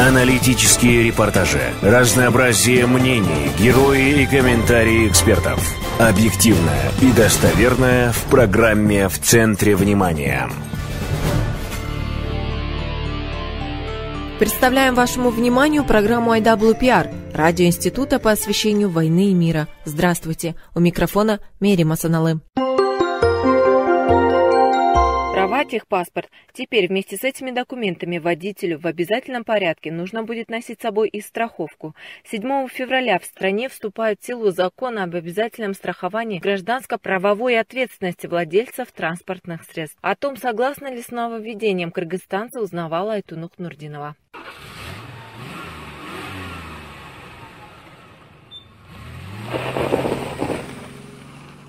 Аналитические репортажи, разнообразие мнений, герои и комментарии экспертов. Объективное и достоверное в программе «В центре внимания». Представляем вашему вниманию программу IWPR, радио Института по освещению войны и мира. Здравствуйте, у микрофона Мери Масаналы. Права техпаспорт. Теперь вместе с этими документами водителю в обязательном порядке нужно будет носить с собой и страховку. 7 февраля в стране вступает в силу закон об обязательном страховании гражданско-правовой ответственности владельцев транспортных средств. О том, согласно ли с нововведением кыргызстанцы, узнавала Айтунук Нурдинова.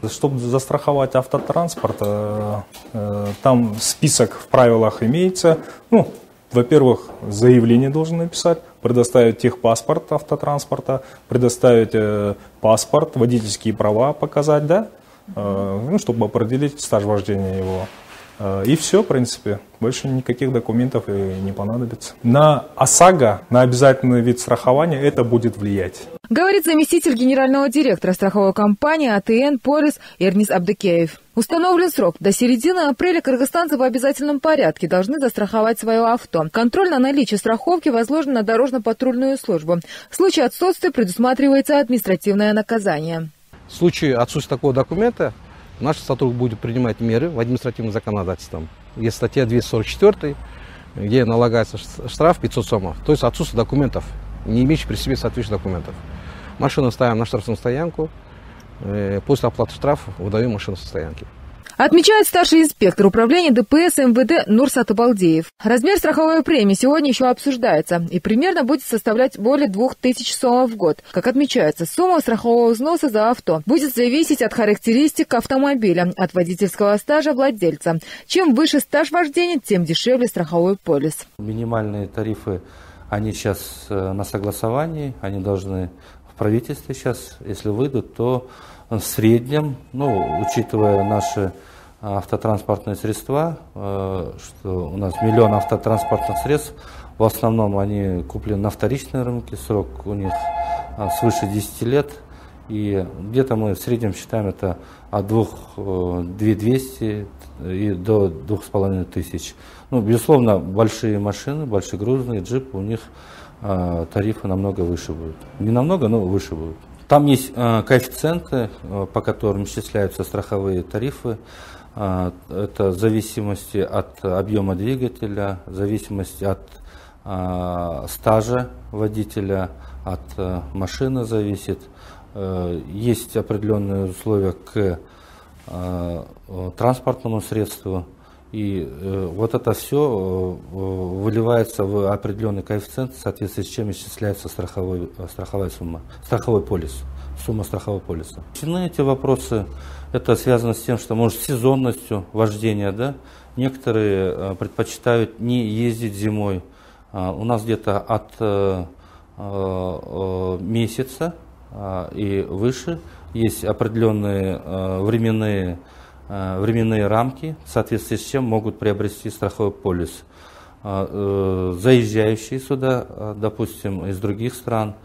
Чтобы застраховать автотранспорт, э, э, там список в правилах имеется. Ну, во-первых, заявление должен написать, предоставить техпаспорт автотранспорта, предоставить э, паспорт, водительские права показать, да, ну, чтобы определить стаж вождения его. И все, в принципе. Больше никаких документов и не понадобится. На ОСАГО, на обязательный вид страхования, это будет влиять. Говорит заместитель генерального директора страховой компании АТН «Полис» Эрнис Абдекеев. Установлен срок. До середины апреля кыргызстанцы в обязательном порядке должны застраховать свое авто. Контроль на наличие страховки возложен на дорожно-патрульную службу. В случае отсутствия предусматривается административное наказание. В случае отсутствия такого документа наш сотрудник будет принимать меры в административном законодательстве. Есть статья 244, где налагается штраф 500 сомов, то есть отсутствие документов, не имеющих при себе соответствующих документов. Машину ставим на штрафную стоянку. Э, после оплаты штрафа выдаем машину со стоянки. Отмечает старший инспектор управления ДПС МВД Нурсат Абалдеев. Размер страховой премии сегодня еще обсуждается и примерно будет составлять более 2000 сомов в год. Как отмечается, сумма страхового взноса за авто будет зависеть от характеристик автомобиля, от водительского стажа владельца. Чем выше стаж вождения, тем дешевле страховой полис. Минимальные тарифы, они сейчас э, на согласовании, они должны правительстве сейчас, если выйдут, то в среднем, ну, учитывая наши автотранспортные средства, э, что у нас миллион автотранспортных средств, в основном они куплены на вторичном рынке, срок у них а, свыше 10 лет, и где-то мы в среднем считаем это от 2, 2200 э, и до 2500. Ну, безусловно, большие машины, большегрузные джипы, у них а, тарифы намного выше будут. Не намного, но выше будут. Там есть а, коэффициенты, а, по которым исчисляются страховые тарифы. Это в зависимости от объема двигателя, в зависимости от стажа водителя, от машины зависит. Есть определенные условия к транспортному средству. И э, вот это все э, выливается в определенный коэффициент, в соответствии с чем исчисляется страховой, э, страховая сумма, страховой полис, сумма страхового полиса. Основные эти вопросы, это связано с тем, что, может, сезонностью вождения, да, некоторые э, предпочитают не ездить зимой. А, у нас где-то от э, э, месяца а, и выше есть определенные Э, временные рамки, в соответствии с чем могут приобрести страховой полис. Э, э, заезжающие сюда, допустим, из других стран,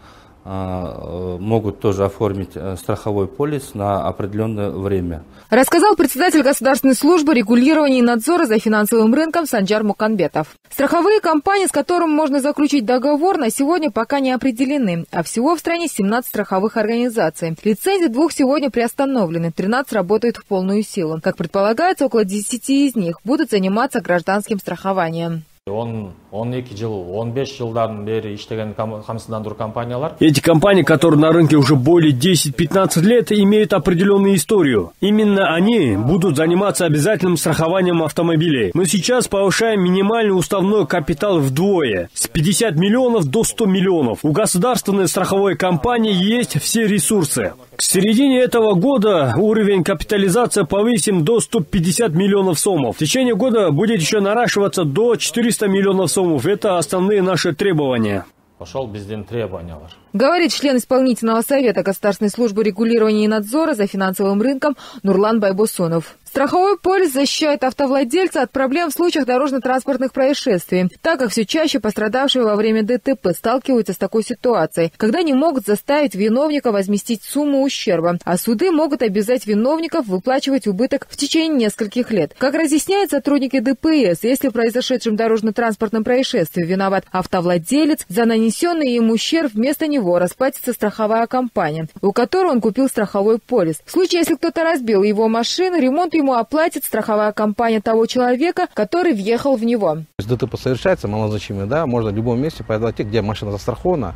могут тоже оформить э, страховой полис на определенное время. Рассказал председатель Государственной службы регулирования и надзора за финансовым рынком Санджар Муканбетов. Страховые компании, с которыми можно заключить договор, на сегодня пока не определены, а всего в стране 17 страховых организаций. Лицензии двух сегодня приостановлены, 13 работают в полную силу. Как предполагается, около 10 из них будут заниматься гражданским страхованием. Он 12 жыл 15 жылдан бери иштеген камсыздандыруу компаниялар. Эти компании которые на рынке уже более 10-15 лет имеют определенную историю. Именно они будут заниматься обязательным страхованием автомобилей. Мы сейчас повышаем минимальный уставной капитал вдвое. С 50 миллионов до 100 миллионов. У государственной страховой компании есть все ресурсы. К середине этого года уровень капитализации повысим до 150 миллионов сомов. В течение года будет еще наращиваться до 400 миллионов сомов. Это основные наши требования. Пошел безден требования. Говорит член исполнительного совета Государственной службы регулирования и надзора за финансовым рынком Нурлан Байбосонов. Страховой полис защищает автовладельца от проблем в случаях дорожно-транспортных происшествий, так как все чаще пострадавшие во время ДТП сталкиваются с такой ситуацией, когда не могут заставить виновника возместить сумму ущерба, а суды могут обязать виновников выплачивать убыток в течение нескольких лет. Как разъясняют сотрудники ДПС, если в произошедшем дорожно-транспортном происшествии виноват автовладелец, за нанесенный ему ущерб вместо него расплатится страховая компания, у которой он купил страховой полис. В случае, если кто-то разбил его машину, ремонт ему оплатит страховая компания того человека, который въехал в него. ДТП совершается малозначимый, да, можно в любом месте подойти, где машина застрахована,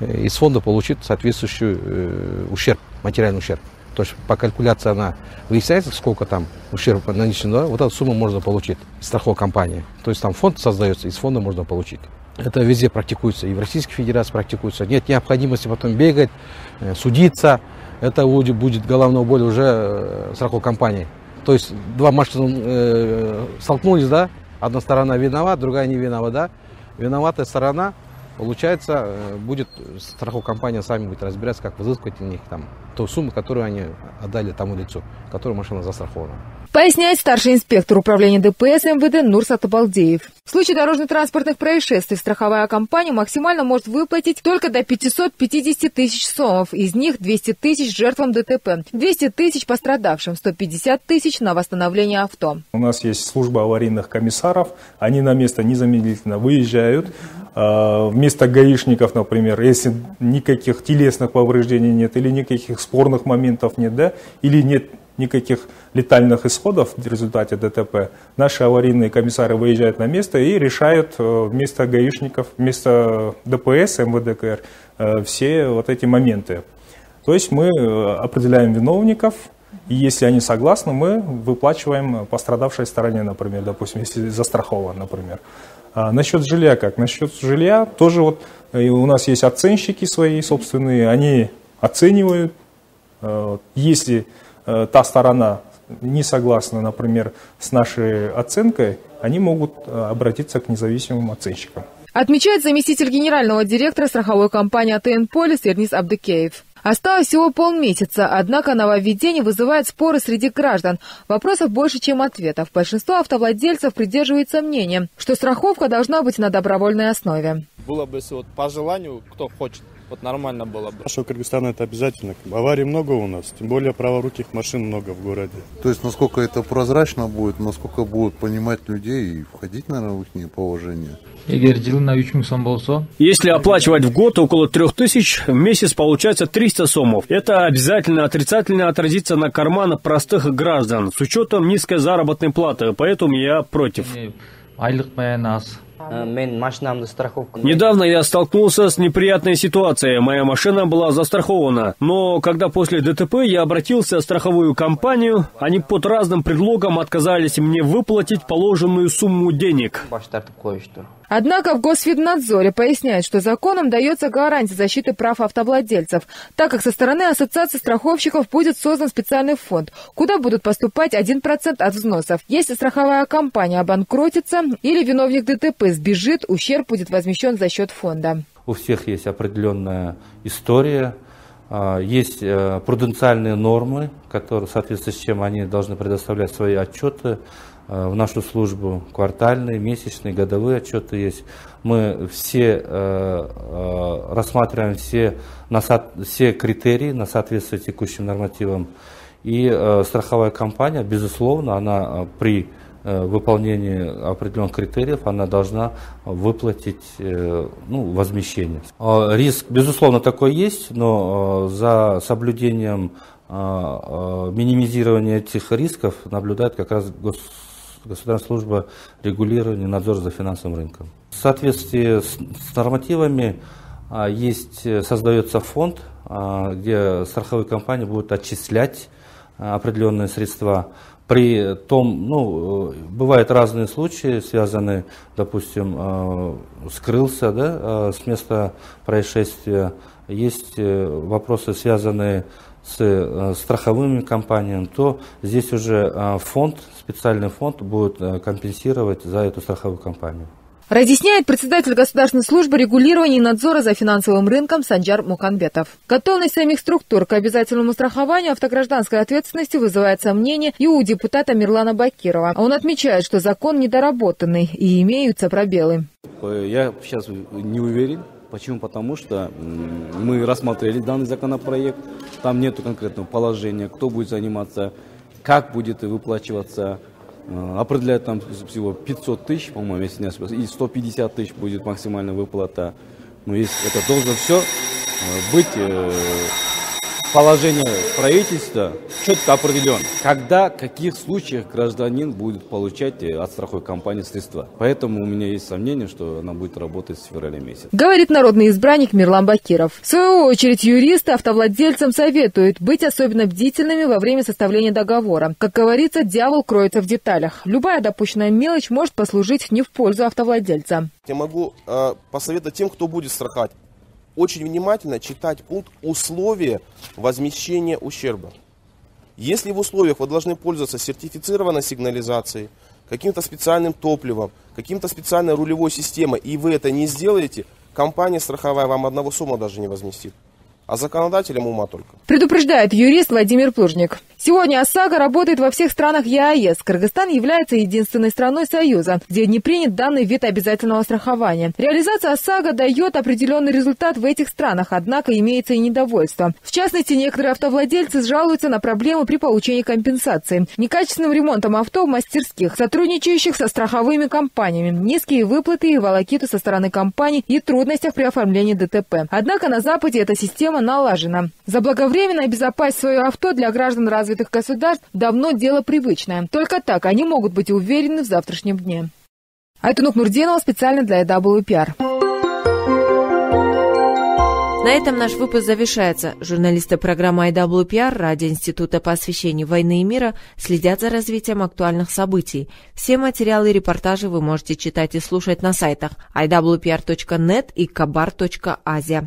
э, из фонда получить соответствующий э, ущерб, материальный ущерб. То есть по калькуляции она выясняется, сколько там ущерба нанесено, вот эту сумму можно получить страховой компании. То есть там фонд создается, из фонда можно получить. Это везде практикуется, и в Российской Федерации практикуется. Нет необходимости потом бегать, э, судиться. Это будет, головная боль уже страховой компании. То есть два машины э, столкнулись, да, одна сторона виновата, другая не виновата, да. Виноватая сторона, получается, э, будет страховая компания сами будет разбираться, как взыскивать у них там ту сумму, которую они отдали тому лицу, которую машина застрахована. Поясняет старший инспектор управления ДПС МВД Нурсат Абалдеев. В случае дорожно-транспортных происшествий страховая компания максимально может выплатить только до 550 тысяч сомов, из них 200 тысяч жертвам ДТП, 200 тысяч пострадавшим, 150 тысяч на восстановление авто. У нас есть служба аварийных комиссаров, они на место незамедлительно выезжают. А, вместо гаишников, например, если никаких телесных повреждений нет или никаких спорных моментов нет, да, или нет никаких летальных исходов в результате ДТП, наши аварийные комиссары выезжают на место и решают э, вместо гаишников, вместо ДПС, МВДКР, э, все вот эти моменты. То есть мы э, определяем виновников, и если они согласны, мы выплачиваем пострадавшей стороне, например, допустим, если застрахован, например. А насчет жилья как? Насчет жилья тоже вот у нас есть оценщики свои собственные, они оценивают, если та сторона не согласна, например, с нашей оценкой, они могут э, обратиться к независимым оценщикам. Отмечает заместитель генерального директора страховой компании АТН Полис Ернис Абдекеев. Осталось всего полмесяца, однако нововведение вызывает споры среди граждан. Вопросов больше, чем ответов. Большинство автовладельцев придерживается мнения, что страховка должна быть на добровольной основе. Было бы, вот, по желанию, кто хочет вот нормально было бы. Нашего Кыргызстана это обязательно. Аварий много у нас, тем более праворуких машин много в городе. То есть, насколько это прозрачно будет, насколько будут понимать людей и входить, наверное, в их положение. Если оплачивать в год около 3000, в месяц получается 300 сомов. Это обязательно отрицательно отразится на карманах простых граждан с учетом низкой заработной платы, поэтому я против. Э, Недавно я столкнулся с неприятной ситуацией. Моя машина была застрахована. Но когда после ДТП я обратился в страховую компанию, они под разным предлогом отказались мне выплатить положенную сумму денег. Однако в Госфиднадзоре поясняют, что законом дается гарантия защиты прав автовладельцев, так как со стороны Ассоциации страховщиков будет создан специальный фонд, куда будут поступать 1% от взносов. Если страховая компания обанкротится или виновник ДТП сбежит, ущерб будет возмещен за счет фонда. У всех есть определенная история, а, есть э, пруденциальные нормы, которые, в соответствии с чем они должны предоставлять свои отчеты в нашу службу, квартальные, месячные, годовые отчеты есть. Мы все э, рассматриваем все, все критерии на соответствие текущим нормативам. И страховая компания, безусловно, она при Э, выполнении определенных критериев она должна выплатить э, ну, возмещение. Риск, безусловно, такой есть, но э, за соблюдением минимизирования этих рисков наблюдает как раз Государственная служба регулирования надзора за финансовым рынком. В соответствии с нормативами есть, создается фонд, где страховые компании будут отчислять определенные средства при том, ну, бывают разные случаи, связанные, допустим, э, скрылся да, э, с места происшествия, есть э, вопросы, связанные с страховыми компаниями, то здесь уже фонд, специальный фонд будет компенсировать за эту страховую компанию. Разъясняет председатель Государственной службы регулирования и надзора за финансовым рынком Санджар Муканбетов. Готовность самих структур к обязательному страхованию автогражданской ответственности вызывает сомнения и у депутата Мирлана Бакирова. Он отмечает, что закон недоработанный и имеются пробелы. Я сейчас не уверен, Почему? Потому что мы рассмотрели данный законопроект, там нет конкретного положения, кто будет заниматься, как будет выплачиваться Э, определяют там всего 500 тысяч, по-моему, если не ошибаюсь, и 150 тысяч будет максимальная выплата. Но если это должно все э, быть э, положение правительства четко определен, когда, в каких случаях гражданин будет получать э, от страховой компании средства. Поэтому у меня есть сомнение, что она будет работать с февраля месяца. Говорит народный избранник Мирлан Бакиров. В свою очередь юристы автовладельцам советуют быть особенно бдительными во время составления договора. Как говорится, дьявол кроется в деталях. Любая допущенная мелочь может послужить не в пользу автовладельца. Я могу э, посоветовать тем, кто будет страховать очень внимательно читать пункт условия возмещения ущерба. Если в условиях вы должны пользоваться сертифицированной сигнализацией, каким-то специальным топливом, каким-то специальной рулевой системой, и вы это не сделаете, компания страховая вам одного сумма даже не возместит а законодателям ума только. Предупреждает юрист Владимир Плужник. Сегодня ОСАГО работает во всех странах ЕАЭС. Кыргызстан является единственной страной Союза, где не принят данный вид обязательного страхования. Реализация ОСАГО дает определенный результат в этих странах, однако имеется и недовольство. В частности, некоторые автовладельцы жалуются на проблемы при получении компенсации. Некачественным ремонтом авто в мастерских, сотрудничающих со страховыми компаниями, низкие выплаты и волокиту со стороны компаний и трудностях при оформлении ДТП. Однако на Западе эта система налажена. Заблаговременно обезопасить свое авто для граждан развитых государств давно дело привычное. Только так они могут быть уверены в завтрашнем дне. Айтунук Нурденова специально для EWPR. На этом наш выпуск завершается. Журналисты программы IWPR ради Института освещению войны и мира следят за развитием актуальных событий. Все материалы и репортажи вы можете читать и слушать на сайтах iwpr.net и kabar.asia.